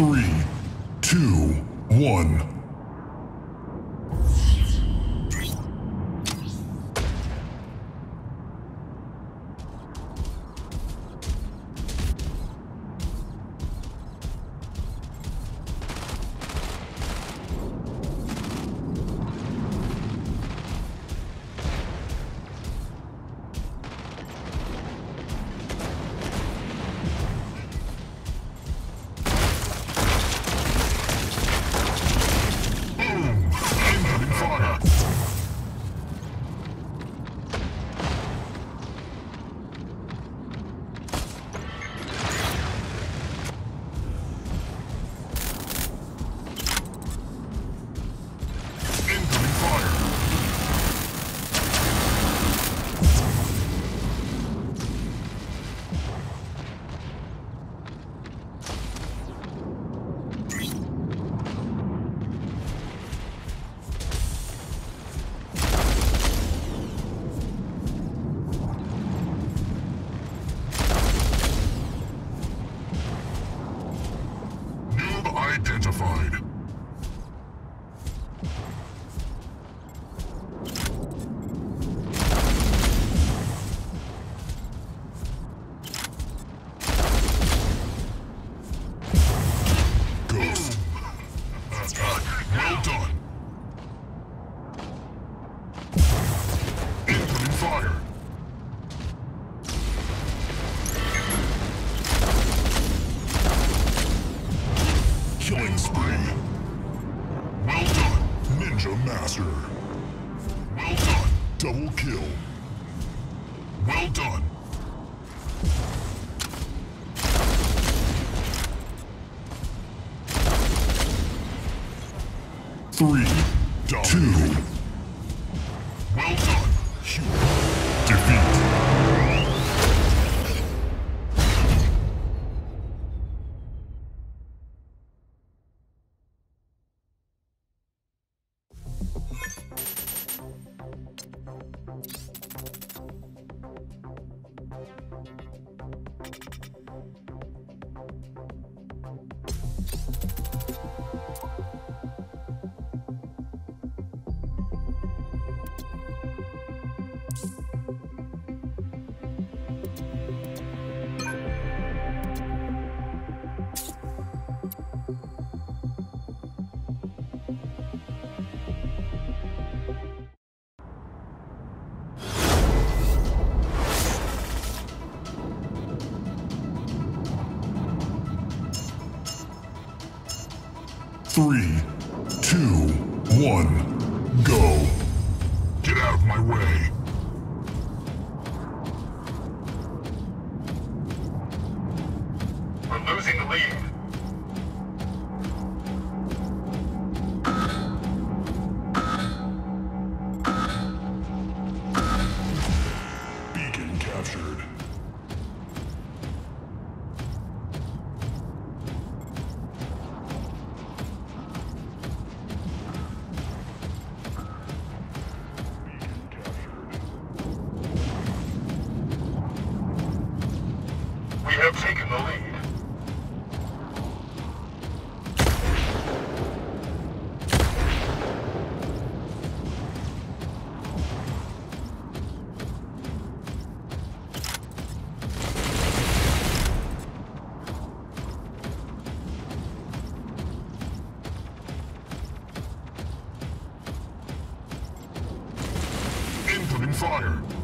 Three, two, one. Ninja Master. Well done. Double kill. Well done. Three. three, two, one. fire!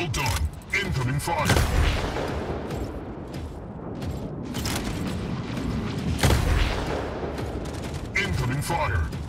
Well done. Incoming fire. Incoming fire.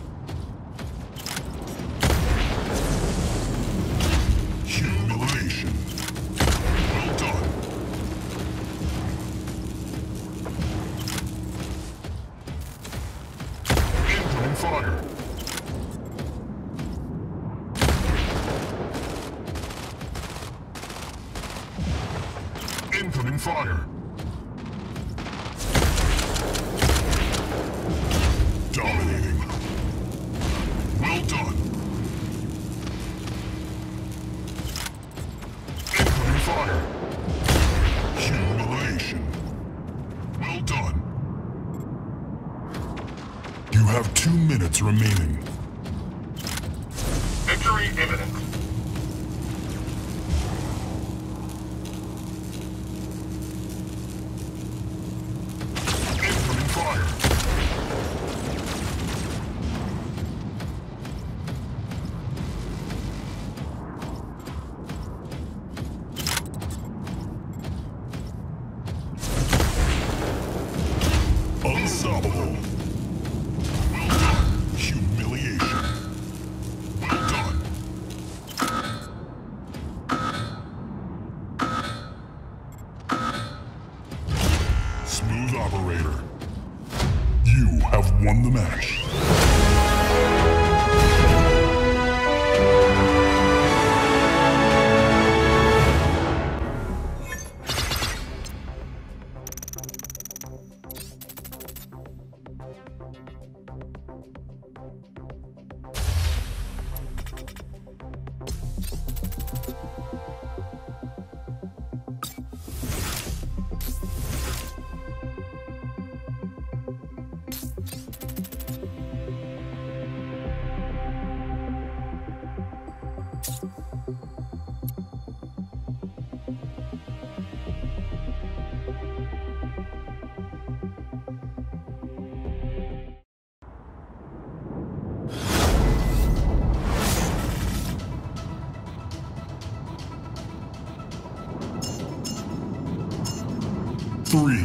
Three,